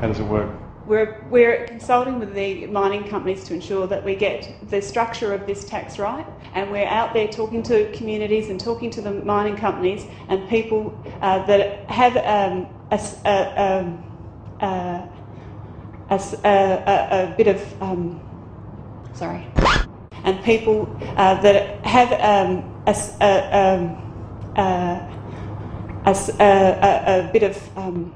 How does it work? We're, we're consulting with the mining companies to ensure that we get the structure of this tax right, and we're out there talking to communities and talking to the mining companies and people uh, that have um, a, um, a, a, a, bit of um, sorry, and people uh, that have um, a, um, uh, a, a, a, bit of um,